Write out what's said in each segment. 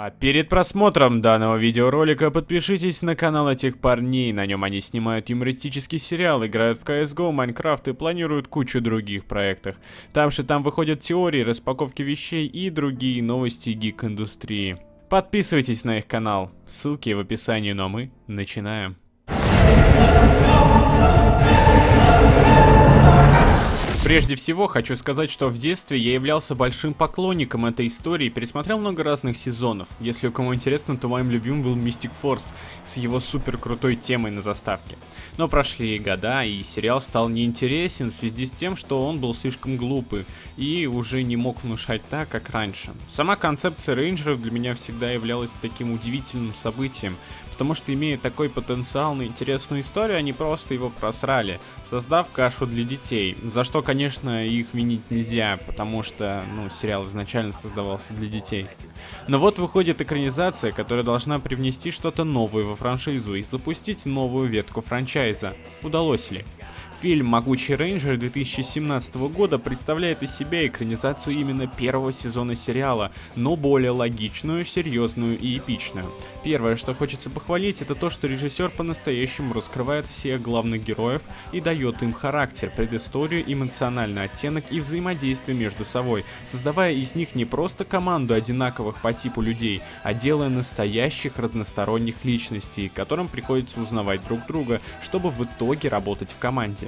А перед просмотром данного видеоролика подпишитесь на канал этих парней, на нем они снимают юмористический сериал, играют в CSGO, Майнкрафт и планируют кучу других проектов. Там же там выходят теории, распаковки вещей и другие новости гик-индустрии. Подписывайтесь на их канал, ссылки в описании, но мы начинаем. Прежде всего, хочу сказать, что в детстве я являлся большим поклонником этой истории, пересмотрел много разных сезонов. Если у кому интересно, то моим любимым был Mystic Force с его супер крутой темой на заставке. Но прошли года, и сериал стал неинтересен в связи с тем, что он был слишком глупый и уже не мог внушать так, как раньше. Сама концепция рейнджеров для меня всегда являлась таким удивительным событием, потому что имея такой потенциал на интересную историю, они просто его просрали, создав кашу для детей. За что, конечно, их винить нельзя, потому что, ну, сериал изначально создавался для детей. Но вот выходит экранизация, которая должна привнести что-то новое во франшизу и запустить новую ветку франчайза. Удалось ли? Фильм «Могучий рейнджер» 2017 года представляет из себя экранизацию именно первого сезона сериала, но более логичную, серьезную и эпичную. Первое, что хочется похвалить, это то, что режиссер по-настоящему раскрывает всех главных героев и дает им характер, предысторию, эмоциональный оттенок и взаимодействие между собой, создавая из них не просто команду одинаковых по типу людей, а делая настоящих разносторонних личностей, которым приходится узнавать друг друга, чтобы в итоге работать в команде.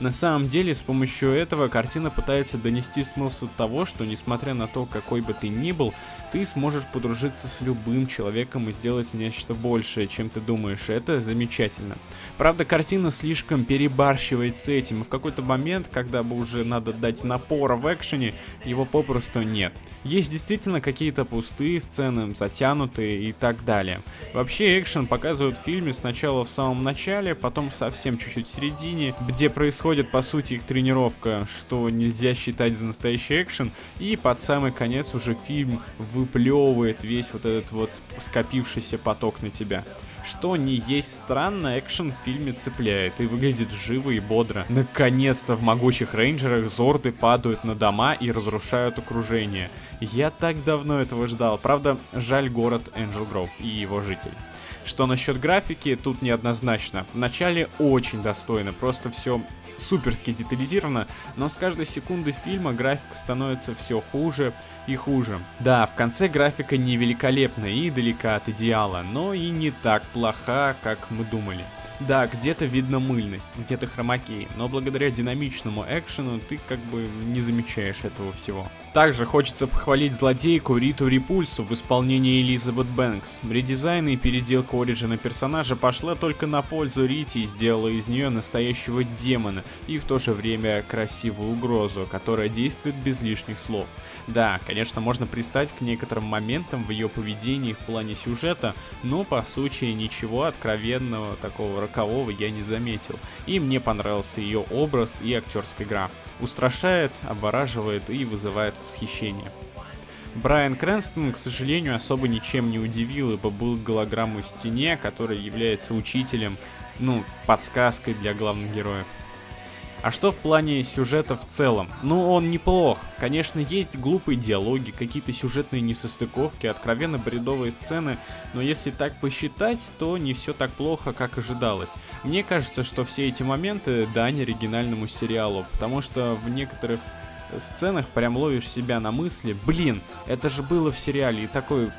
На самом деле, с помощью этого картина пытается донести смысл того, что несмотря на то, какой бы ты ни был, ты сможешь подружиться с любым человеком и сделать нечто большее, чем ты думаешь. Это замечательно. Правда, картина слишком перебарщивает с этим, и в какой-то момент, когда бы уже надо дать напора в экшене, его попросту нет. Есть действительно какие-то пустые сцены, затянутые и так далее. Вообще, экшен показывают в фильме сначала в самом начале, потом совсем чуть-чуть в середине, где происходит по сути их тренировка, что нельзя считать за настоящий экшен, и под самый конец уже фильм выплевывает весь вот этот вот скопившийся поток на тебя. Что не есть странно, экшен в фильме цепляет и выглядит живо и бодро. Наконец-то в могучих рейнджерах зорды падают на дома и разрушают окружение. Я так давно этого ждал. Правда, жаль город Энджел Гров и его жителей. Что насчет графики, тут неоднозначно. Вначале очень достойно, просто все суперски детализировано, но с каждой секунды фильма графика становится все хуже и хуже. Да, в конце графика не великолепная и далека от идеала, но и не так плоха, как мы думали. Да, где-то видно мыльность, где-то хромакей, но благодаря динамичному экшену ты как бы не замечаешь этого всего. Также хочется похвалить злодейку Риту Репульсу в исполнении Элизабет Бэнкс. Редизайн и переделка оригина персонажа пошла только на пользу Рити и сделала из нее настоящего демона и в то же время красивую угрозу, которая действует без лишних слов. Да, конечно, можно пристать к некоторым моментам в ее поведении в плане сюжета, но по сути ничего откровенного такого рокового я не заметил. И мне понравился ее образ и актерская игра. Устрашает, обвораживает и вызывает восхищение. Брайан Крэнстон, к сожалению, особо ничем не удивил, ибо был голограммой в стене, который является учителем, ну, подсказкой для главных героев. А что в плане сюжета в целом? Ну, он неплох. Конечно, есть глупые диалоги, какие-то сюжетные несостыковки, откровенно бредовые сцены, но если так посчитать, то не все так плохо, как ожидалось. Мне кажется, что все эти моменты дань оригинальному сериалу, потому что в некоторых сценах прям ловишь себя на мысли, блин, это же было в сериале, и такой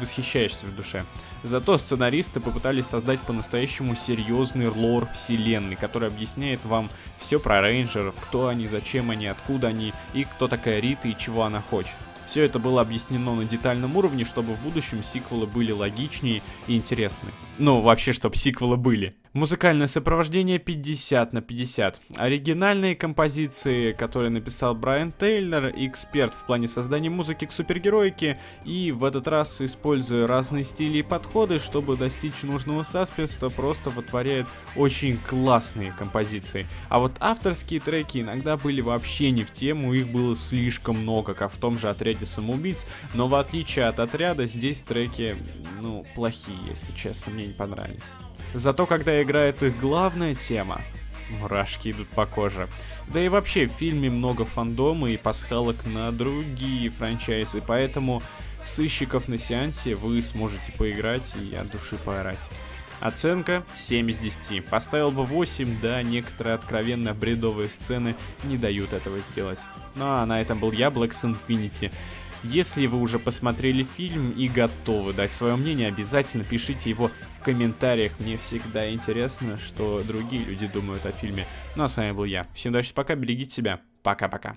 восхищаешься в душе. Зато сценаристы попытались создать по-настоящему серьезный лор вселенной, который объясняет вам все про рейнджеров, кто они, зачем они, откуда они и кто такая Рита и чего она хочет. Все это было объяснено на детальном уровне, чтобы в будущем сиквелы были логичнее и интересны. Ну, вообще, чтобы сиквелы были. Музыкальное сопровождение 50 на 50. Оригинальные композиции, которые написал Брайан Тейлор, эксперт в плане создания музыки к супергероике, и в этот раз, используя разные стили и подходы, чтобы достичь нужного саспенса, просто вытворяет очень классные композиции. А вот авторские треки иногда были вообще не в тему, их было слишком много, как в том же отряде самоубийц, но в отличие от отряда, здесь треки, ну, плохие, если честно, мне не понравились. Зато когда играет их главная тема, мурашки идут по коже. Да и вообще в фильме много фандома и пасхалок на другие франчайзы, поэтому сыщиков на сеансе вы сможете поиграть и от души поорать. Оценка 7 из 10. Поставил бы 8, да, некоторые откровенно бредовые сцены не дают этого сделать. Ну а на этом был я, Black Infinity. Если вы уже посмотрели фильм и готовы дать свое мнение, обязательно пишите его в комментариях. Мне всегда интересно, что другие люди думают о фильме. Ну а с вами был я. Всем удачи, пока, берегите себя. Пока-пока.